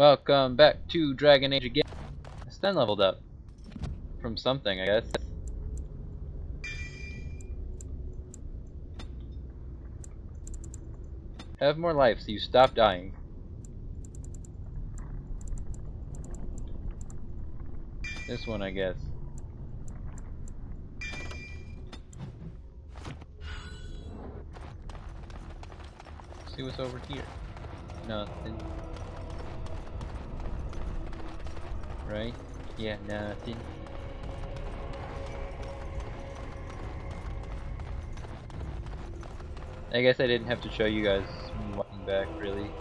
Welcome back to Dragon Age again. Sten leveled up. From something, I guess. Have more life so you stop dying. This one, I guess. See what's over here. Nothing. Right? Yeah, nothing. I guess I didn't have to show you guys walking back, really.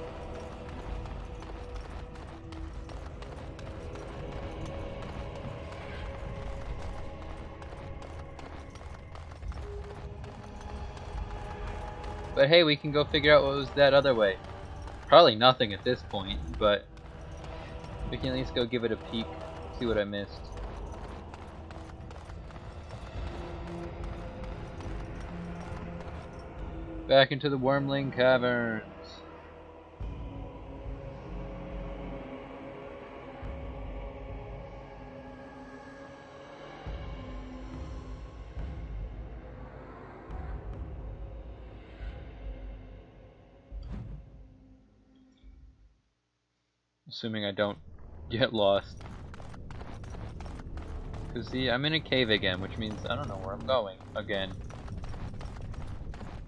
But hey, we can go figure out what was that other way. Probably nothing at this point, but we can at least go give it a peek, see what I missed. Back into the Wormling Caverns. Assuming I don't get lost. Cause see, I'm in a cave again, which means I don't know where I'm going again.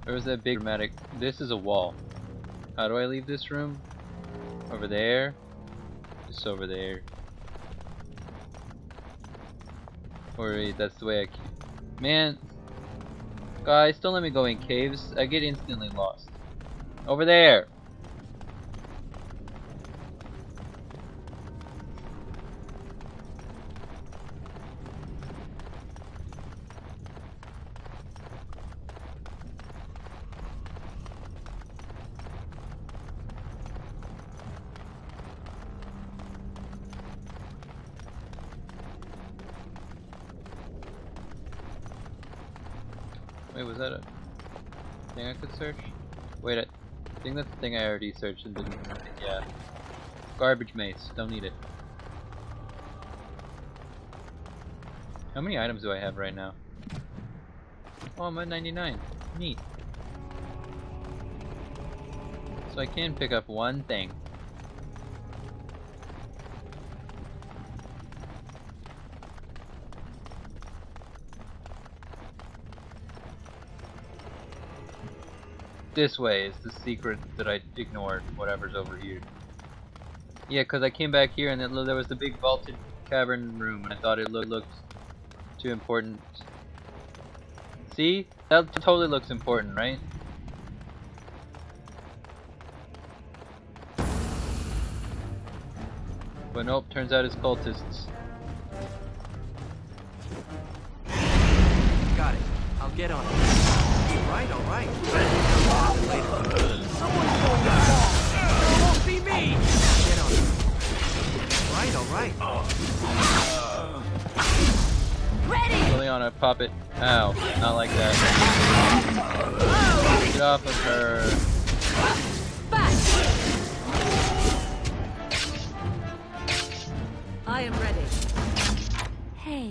There was that big dramatic. This is a wall. How do I leave this room? Over there? Just over there. Or wait, that's the way I. Can. Man, guys, don't let me go in caves. I get instantly lost. Over there. Wait, was that a thing I could search? Wait, I think that's the thing I already searched and didn't. Yeah. Garbage mace. Don't need it. How many items do I have right now? Oh, I'm at 99. Neat. So I can pick up one thing. This way is the secret that I ignored, whatever's over here. Yeah, because I came back here and there was the big vaulted cavern room and I thought it lo looked too important. See? That totally looks important, right? But nope, turns out it's cultists. Got it. I'll get on it. Alright, alright. Pop it. Ow, not like that. Get off of her. I am ready. Hey.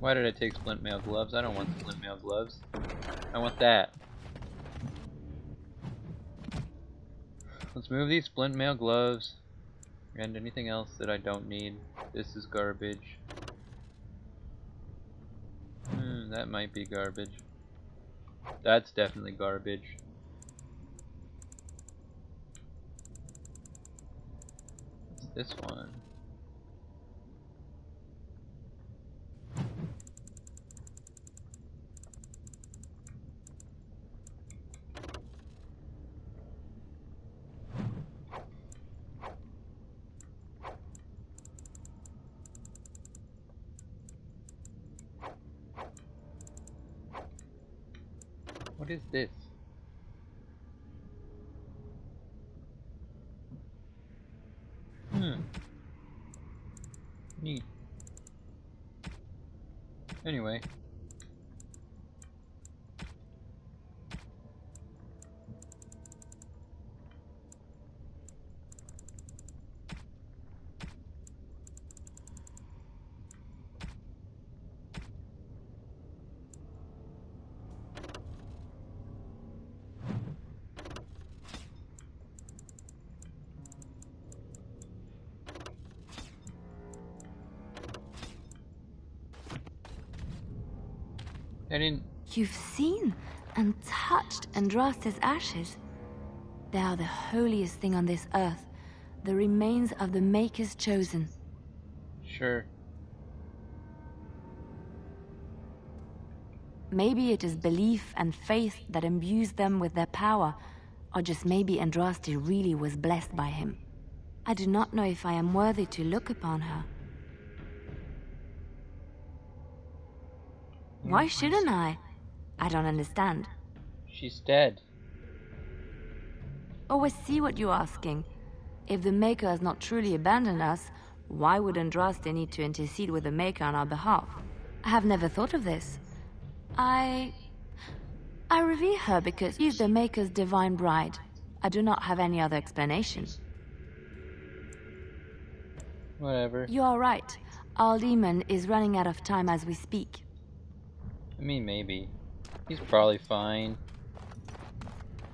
Why did I take splint mail gloves? I don't want splint mail gloves. I want that. Let's move these splint mail gloves. And anything else that I don't need. This is garbage. Hmm, that might be garbage. That's definitely garbage. What's this one? What is this? Hmm. Neat. Anyway. I didn't. You've seen and touched Andraste's ashes. They are the holiest thing on this earth, the remains of the Maker's chosen. Sure. Maybe it is belief and faith that imbues them with their power, or just maybe Andraste really was blessed by him. I do not know if I am worthy to look upon her. Why shouldn't I? I don't understand. She's dead. Oh, I see what you're asking. If the Maker has not truly abandoned us, why would Andraste need to intercede with the Maker on our behalf? I have never thought of this. I... I revere her because she's the Maker's divine bride. I do not have any other explanation. Whatever. You are right. Our demon is running out of time as we speak. I mean, maybe. He's probably fine.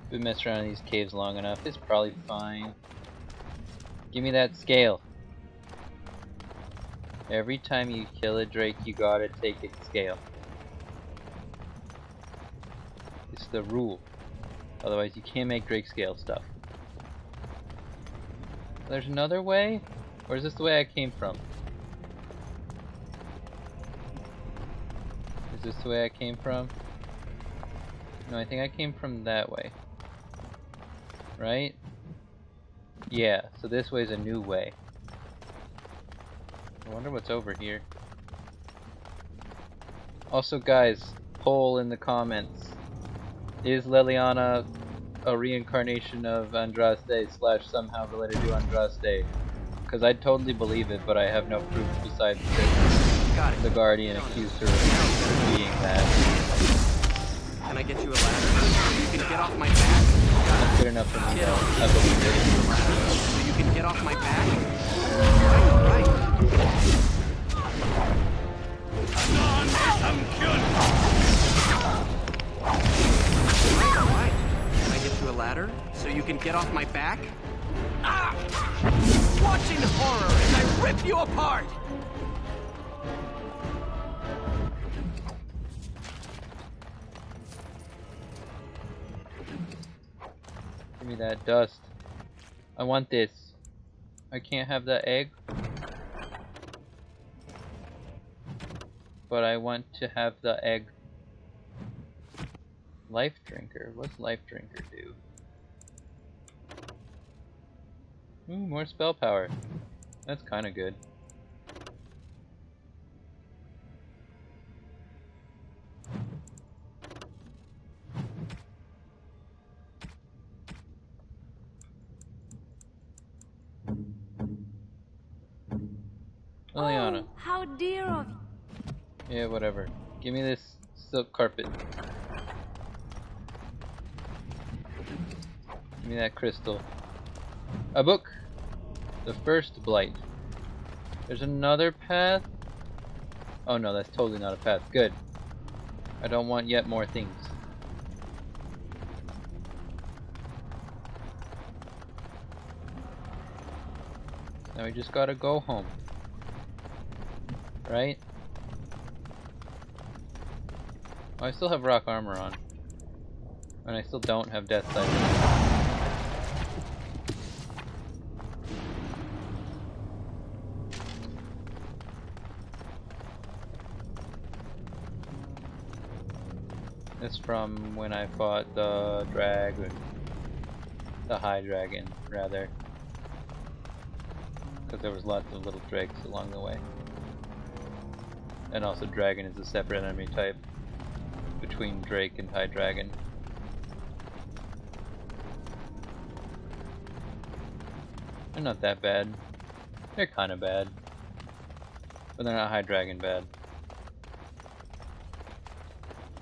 Been messing around in these caves long enough. It's probably fine. Give me that scale. Every time you kill a drake, you gotta take its scale. It's the rule. Otherwise, you can't make drake scale stuff. There's another way? Or is this the way I came from? Is this the way I came from? No, I think I came from that way. Right? Yeah, so this way is a new way. I wonder what's over here. Also guys, poll in the comments. Is Leliana a reincarnation of Andraste slash somehow related to Andraste? Because I'd totally believe it, but I have no proof besides it. the Guardian accused her being that. Can I get you a ladder? So you can get off my back? That's good enough for me. Get though. I believe it. Ladder so you can get off my back? Right, right. Right, all right. Can I get you a ladder so you can get off my back? Ah! Watching horror as I rip you apart! Me that dust. I want this. I can't have that egg. But I want to have the egg. Life drinker. What's life drinker do? Ooh, more spell power. That's kind of good. Leliana. Oh, how dear of you. Yeah, whatever. Give me this silk carpet. Give me that crystal. A book! The first blight. There's another path? Oh no, that's totally not a path. Good. I don't want yet more things. Now we just gotta go home. Right? Oh, I still have rock armor on. And I still don't have death sight. It's from when I fought the dragon. The high dragon, rather. Because there was lots of little drakes along the way. And also dragon is a separate enemy type between Drake and High Dragon. They're not that bad. They're kinda bad. But they're not High Dragon bad.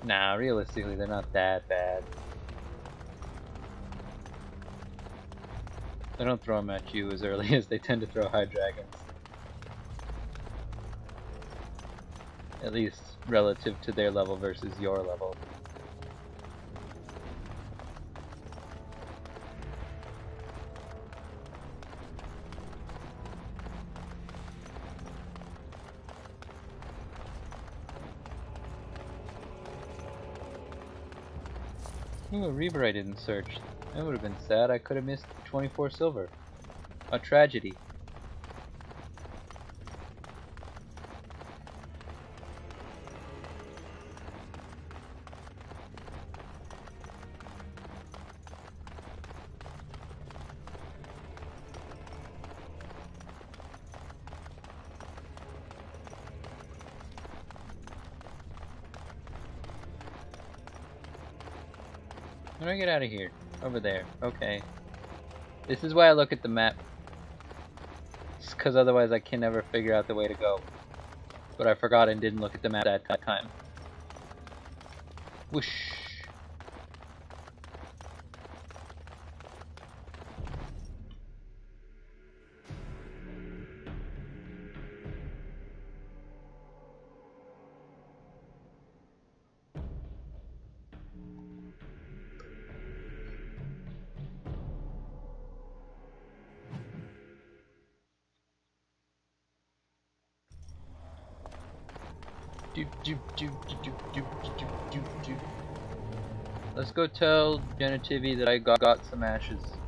Nah, realistically they're not that bad. They don't throw them at you as early as they tend to throw High Dragons. At least relative to their level versus your level. Ooh, a Reaver I didn't search. That would have been sad. I could have missed 24 silver. A tragedy. Get out of here? Over there. Okay. This is why I look at the map. Because otherwise I can never figure out the way to go. But I forgot and didn't look at the map at that time. Whoosh. Let's go tell Genitivi that I got, got some ashes.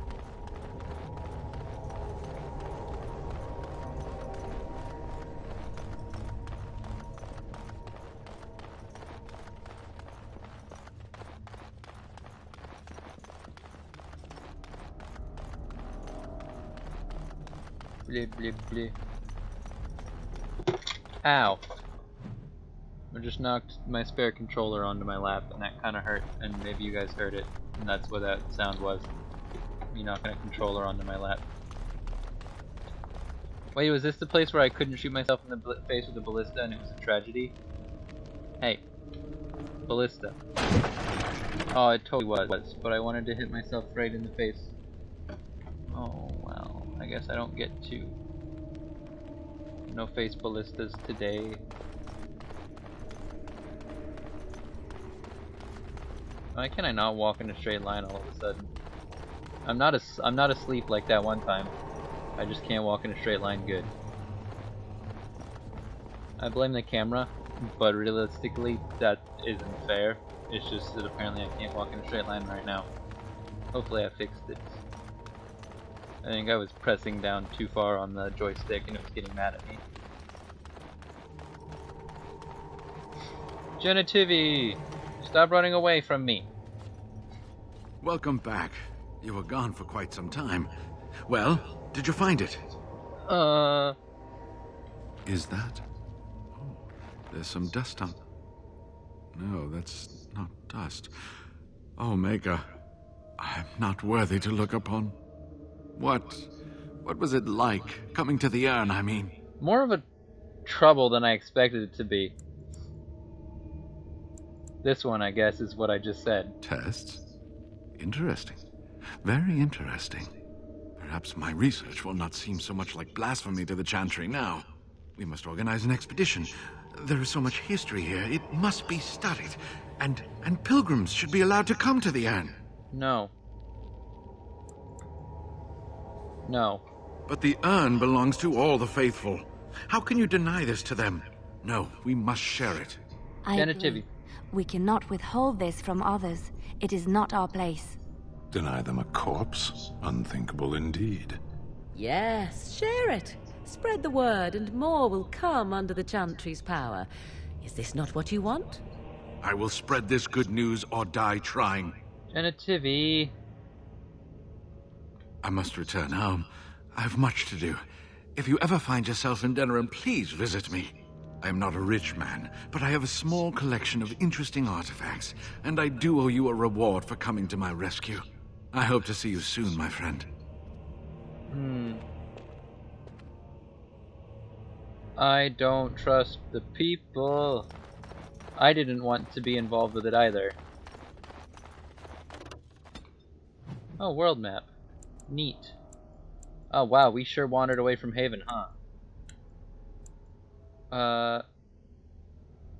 Bleh, bleh, bleh. Ow. I just knocked my spare controller onto my lap and that kinda hurt and maybe you guys heard it and that's what that sound was. Me knocking a controller onto my lap. Wait, was this the place where I couldn't shoot myself in the face with a ballista and it was a tragedy? Hey. Ballista. Oh, it totally was, but I wanted to hit myself right in the face. Oh, well, I guess I don't get to. No face ballistas today. Why can I not walk in a straight line all of a sudden? I'm not as I'm not asleep like that one time. I just can't walk in a straight line good. I blame the camera, but realistically that isn't fair. It's just that apparently I can't walk in a straight line right now. Hopefully I fixed it. I think I was pressing down too far on the joystick and it was getting mad at me. Genitivi! Stop running away from me. Welcome back. You were gone for quite some time. Well, did you find it? Uh, Is that? Oh, there's some dust on. No, that's not dust. Oh, Maker, I am not worthy to look upon. What? What was it like coming to the urn? I mean, more of a trouble than I expected it to be. This one, I guess, is what I just said. tests. Interesting. Very interesting. Perhaps my research will not seem so much like blasphemy to the Chantry now. We must organize an expedition. There is so much history here, it must be studied. And and pilgrims should be allowed to come to the urn. No. No. But the urn belongs to all the faithful. How can you deny this to them? No, we must share it. I Genitivi. Agree. We cannot withhold this from others. It is not our place. Deny them a corpse? Unthinkable indeed. Yes, share it. Spread the word, and more will come under the Chantry's power. Is this not what you want? I will spread this good news or die trying. Genitivi. I must return home. I have much to do. If you ever find yourself in Denerim, please visit me. I am not a rich man, but I have a small collection of interesting artifacts, and I do owe you a reward for coming to my rescue. I hope to see you soon, my friend. Hmm. I don't trust the people. I didn't want to be involved with it either. Oh, world map. Neat. Oh wow, we sure wandered away from Haven, huh? Uh,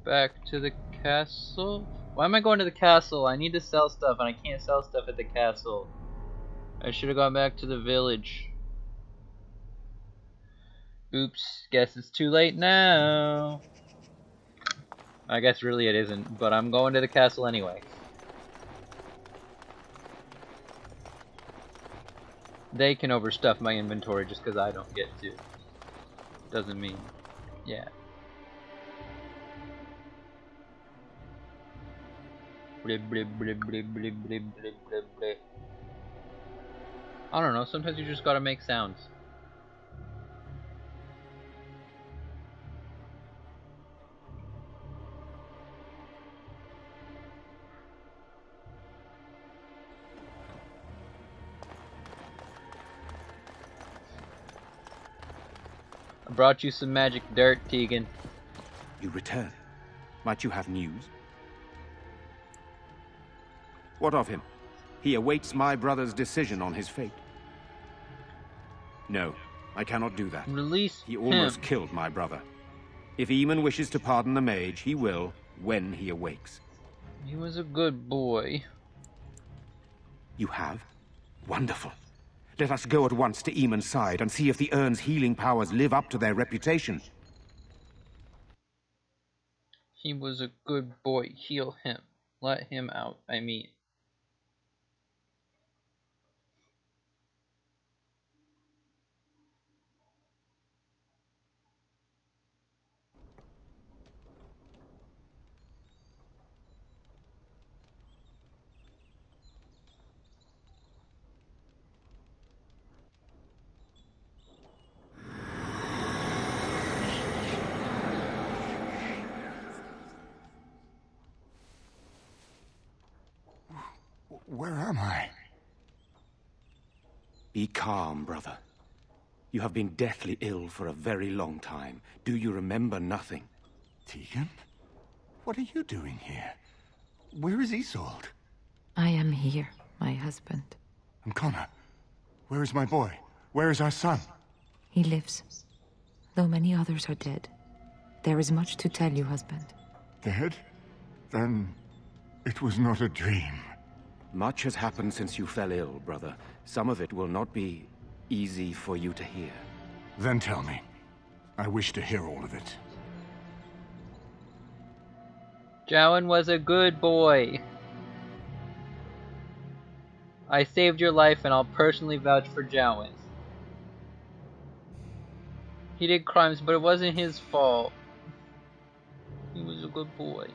back to the castle. Why am I going to the castle? I need to sell stuff, and I can't sell stuff at the castle. I should have gone back to the village. Oops, guess it's too late now. I guess really it isn't, but I'm going to the castle anyway. They can overstuff my inventory just because I don't get to. Doesn't mean... Yeah. I don't know, sometimes you just gotta make sounds. I brought you some magic dirt, Teagan. You return. Might you have news? What of him? He awaits my brother's decision on his fate. No, I cannot do that. Release He almost him. killed my brother. If Eamon wishes to pardon the mage, he will, when he awakes. He was a good boy. You have? Wonderful. Let us go at once to Eamon's side and see if the urn's healing powers live up to their reputation. He was a good boy. Heal him. Let him out, I mean. Where am I? Be calm, brother. You have been deathly ill for a very long time. Do you remember nothing? Teagan? What are you doing here? Where is Isolde? I am here, my husband. And Connor? Where is my boy? Where is our son? He lives. Though many others are dead. There is much to tell you, husband. Dead? Then it was not a dream. Much has happened since you fell ill, brother. Some of it will not be easy for you to hear. Then tell me. I wish to hear all of it. Jowan was a good boy. I saved your life and I'll personally vouch for Jowan. He did crimes, but it wasn't his fault. He was a good boy.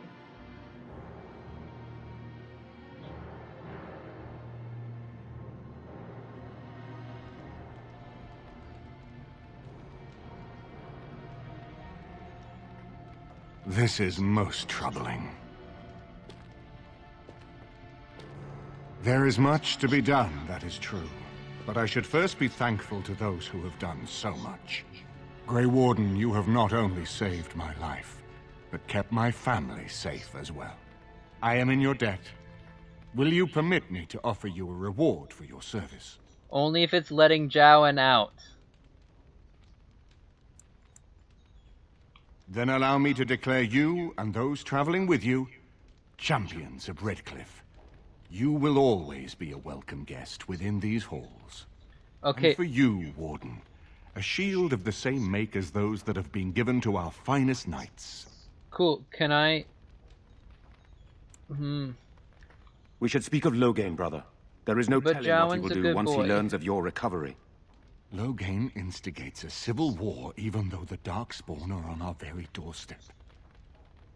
This is most troubling. There is much to be done, that is true. But I should first be thankful to those who have done so much. Grey Warden, you have not only saved my life, but kept my family safe as well. I am in your debt. Will you permit me to offer you a reward for your service? Only if it's letting Jowan out. Then allow me to declare you and those traveling with you champions of Redcliffe. You will always be a welcome guest within these halls. Okay, And for you, Warden, a shield of the same make as those that have been given to our finest knights. cool. Can I? Hmm. We should speak of Loghain, brother. There is no But telling what he will do once boy. he learns of your recovery. Loghain instigates a civil war even though the Darkspawn are on our very doorstep.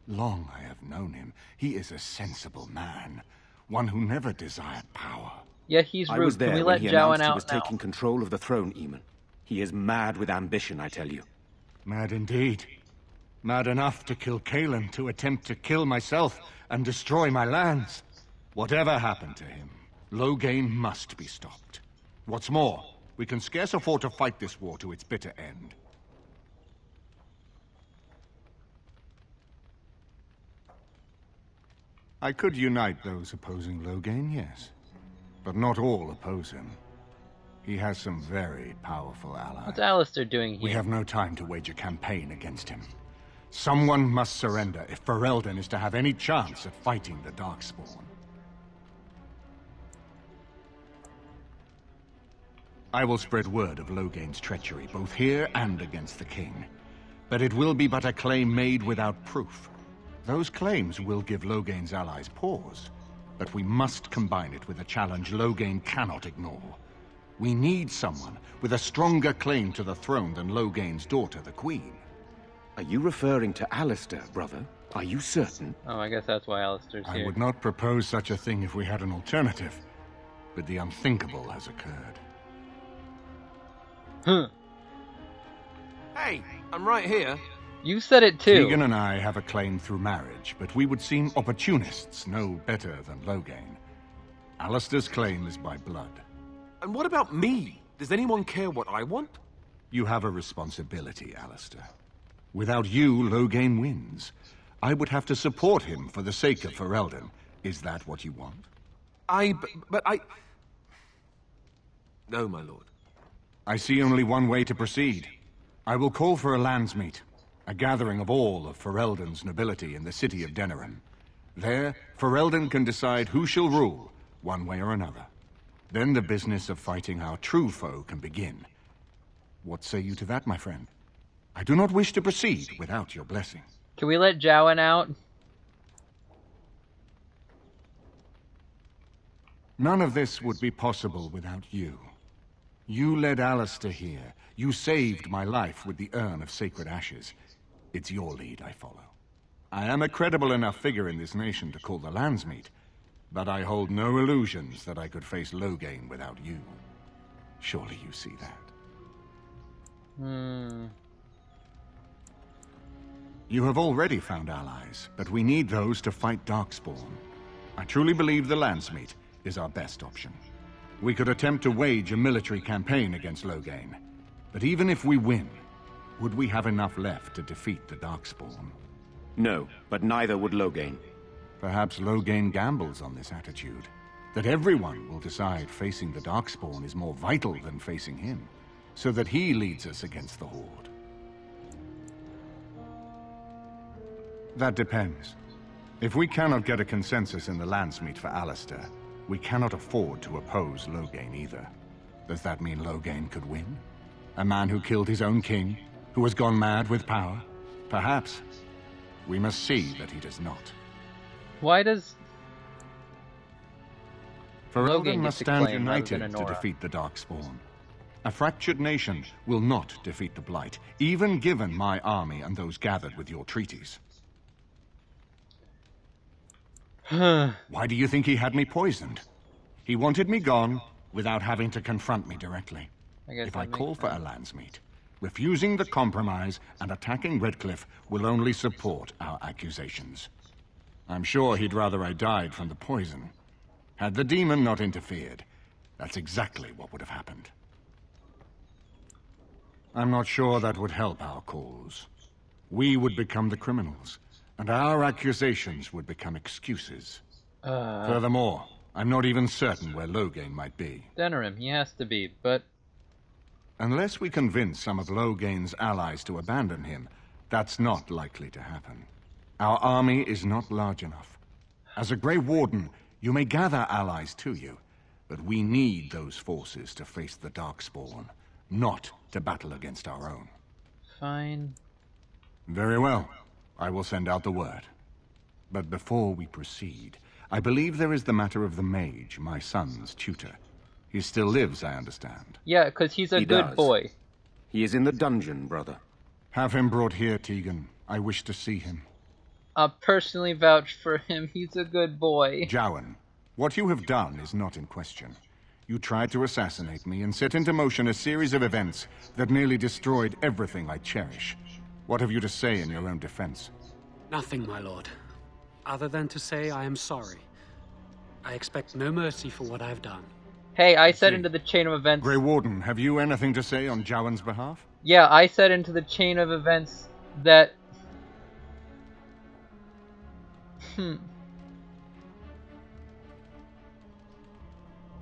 Long I have known him. He is a sensible man, one who never desired power. Yeah, he's rude. I was there Can we when let he Jowan announced he was now? taking control of the throne, Eamon. He is mad with ambition, I tell you. Mad indeed. Mad enough to kill Cailan, to attempt to kill myself and destroy my lands. Whatever happened to him, Loghain must be stopped. What's more, we can scarce afford to fight this war to its bitter end. I could unite those opposing Loghain, yes. But not all oppose him. He has some very powerful allies. What's Alistair doing here? We have no time to wage a campaign against him. Someone must surrender if Ferelden is to have any chance at fighting the Darkspawn. I will spread word of Loghain's treachery, both here and against the King. But it will be but a claim made without proof. Those claims will give Loghain's allies pause, but we must combine it with a challenge Loghain cannot ignore. We need someone with a stronger claim to the throne than Loghain's daughter, the Queen. Are you referring to Alistair, brother? Are you certain? Oh, I guess that's why Alistair's I here. would not propose such a thing if we had an alternative, but the unthinkable has occurred. Huh. Hey, I'm right here. You said it too. Teagan and I have a claim through marriage, but we would seem opportunists no better than Loghain. Alistair's claim is by blood. And what about me? Does anyone care what I want? You have a responsibility, Alistair. Without you, Loghain wins. I would have to support him for the sake of Ferelden. Is that what you want? I... b- but I... No, my lord. I see only one way to proceed. I will call for a landsmeet, a gathering of all of Ferelden's nobility in the city of Denerim. There, Ferelden can decide who shall rule, one way or another. Then the business of fighting our true foe can begin. What say you to that, my friend? I do not wish to proceed without your blessing. Can we let Jowan out? None of this would be possible without you. You led Alistair here. You saved my life with the urn of sacred ashes. It's your lead I follow. I am a credible enough figure in this nation to call the landsmeet, but I hold no illusions that I could face Loghain without you. Surely you see that. Hmm. You have already found allies, but we need those to fight Darkspawn. I truly believe the Landsmeet is our best option. We could attempt to wage a military campaign against Loghain, but even if we win, would we have enough left to defeat the Darkspawn? No, but neither would Loghain. Perhaps Loghain gambles on this attitude, that everyone will decide facing the Darkspawn is more vital than facing him, so that he leads us against the Horde. That depends. If we cannot get a consensus in the Landsmeet for Alistair, we cannot afford to oppose Loghain either. Does that mean Loghain could win? A man who killed his own king, who has gone mad with power? Perhaps. We must see that he does not. Why does Ferelden must stand united to defeat the Darkspawn. A fractured nation will not defeat the Blight, even given my army and those gathered with your treaties. Why do you think he had me poisoned? He wanted me gone without having to confront me directly. I If I call for a landsmeet, refusing the compromise and attacking Redcliffe will only support our accusations. I'm sure he'd rather I died from the poison. Had the demon not interfered, that's exactly what would have happened. I'm not sure that would help our cause. We would become the criminals, and our accusations would become excuses. uh, Furthermore, I'm not even certain where Loghain might be. Denerim? He has to be, but Unless we convince some of Loghain's allies to abandon him, that's not likely to happen. Our army is not large enough. As a Grey Warden, you may gather allies to you, but we need those forces to face the Darkspawn, not to battle against our own. fine. Very well. I will send out the word. But before we proceed, I believe there is the matter of the mage, my son's tutor. He still lives, I understand. Yeah, because he's a He good does. boy. He is in the dungeon, brother. Have him brought here, Teagan. I wish to see him. I'll personally vouch for him. He's a good boy. Jowan, what you have done is not in question. You tried to assassinate me and set into motion a series of events that nearly destroyed everything I cherish. What have you to say in your own defense? Nothing, my lord. Other than to say I am sorry. I expect no mercy for what I've done. Hey, I said into the chain of events. Grey Warden, have you anything to say on Jowan's behalf? Yeah, I said into the chain of events that. Hmm.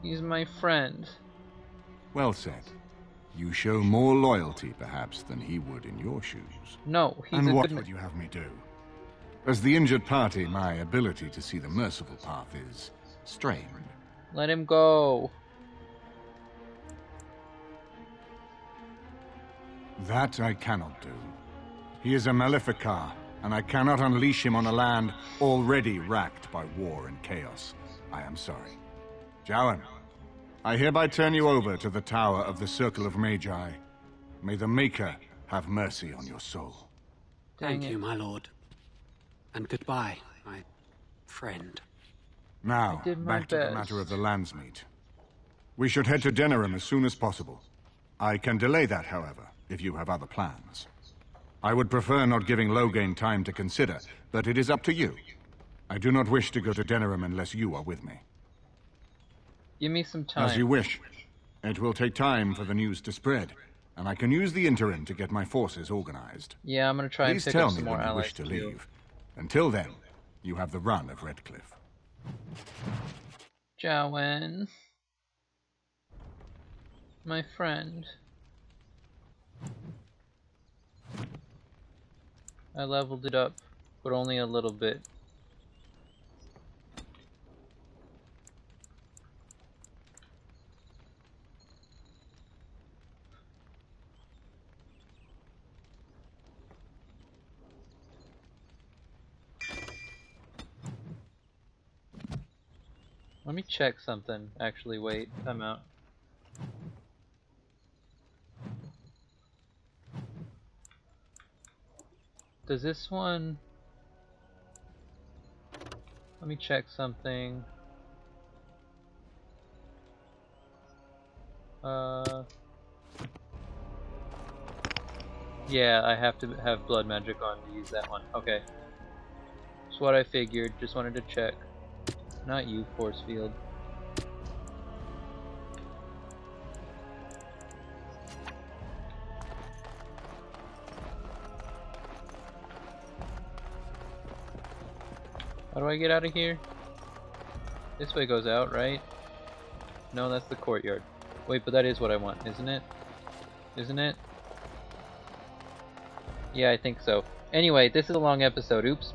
He's my friend. Well said. You show more loyalty, perhaps, than he would in your shoes. No, he's and what would you have me do? As the injured party, my ability to see the merciful path is strained. Let him go. That I cannot do. He is a Maleficar, and I cannot unleash him on a land already racked by war and chaos. I am sorry. Jowan, I hereby turn you over to the Tower of the Circle of Magi. May the Maker have mercy on your soul. Thank you, my lord. And goodbye, my friend. Now, did my back to the matter of the Landsmeet. We should head to Denerim as soon as possible. I can delay that, however, if you have other plans. I would prefer not giving Loghain time to consider, but it is up to you. I do not wish to go to Denerim unless you are with me. Give me some time. As you wish. It will take time for the news to spread, and I can use the interim to get my forces organized. Yeah, I'm gonna try Please and pick tell up me some more when you allies wish to leave. Until then, you have the run of Redcliffe. Jowan. My friend. I leveled it up, but only a little bit. Let me check something. Actually, wait. Time out. Does this one... Let me check something. Uh... Yeah, I have to have blood magic on to use that one. Okay. That's what I figured. Just wanted to check. Not you, force field. How do I get out of here? This way goes out, right? No, that's the courtyard. Wait, but that is what I want, isn't it? Isn't it? Yeah, I think so. Anyway, this is a long episode. Oops.